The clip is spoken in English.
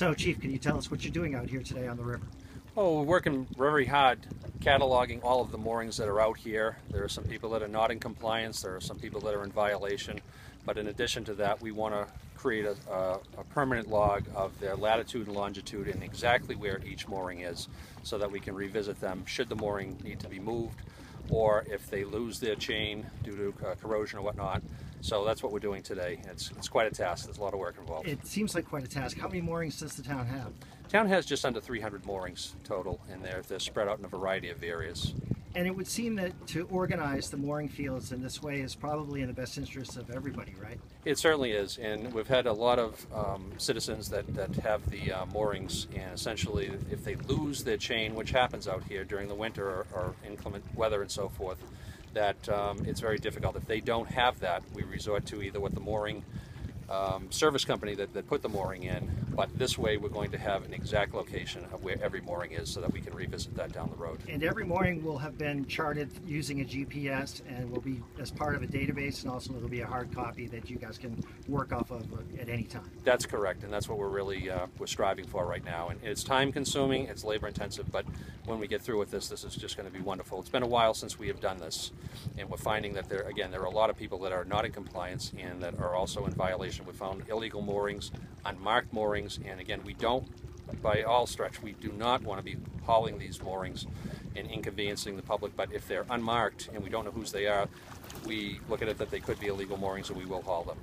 So, Chief, can you tell us what you're doing out here today on the river? Oh, we're working very hard cataloging all of the moorings that are out here. There are some people that are not in compliance, there are some people that are in violation, but in addition to that, we want to create a, a, a, permanent log of their latitude and longitude and exactly where each mooring is so that we can revisit them should the mooring need to be moved or if they lose their chain due to uh, corrosion or whatnot. So that's what we're doing today. It's, it's quite a task. There's a lot of work involved. It seems like quite a task. How many moorings does the town have? Town has just under 300 moorings total, and they're, they're spread out in a variety of areas. And it would seem that to organize the mooring fields in this way is probably in the best interest of everybody, right? It certainly is, and we've had a lot of um, citizens that, that have the uh, moorings, and essentially, if they lose their chain, which happens out here during the winter or, or inclement weather and so forth, that um, it's very difficult. If they don't have that, we resort to either what the mooring um, service company that, that put the mooring in, but this way we're going to have an exact location of where every mooring is so that we can revisit that down the road. And every mooring will have been charted using a GPS and will be as part of a database and also it'll be a hard copy that you guys can work off of at any time. That's correct and that's what we're really uh, we're striving for right now. And it's time consuming, it's labor intensive, but when we get through with this, this is just going to be wonderful. It's been a while since we have done this and we're finding that there, again, there are a lot of people that are not in compliance and that are also in violation we found illegal moorings, unmarked and again, we don't, by all stretch, we do not want to be hauling these moorings and inconveniencing the public, but if they're unmarked and we don't know whose they are, we look at it that they could be illegal moorings and we will haul them.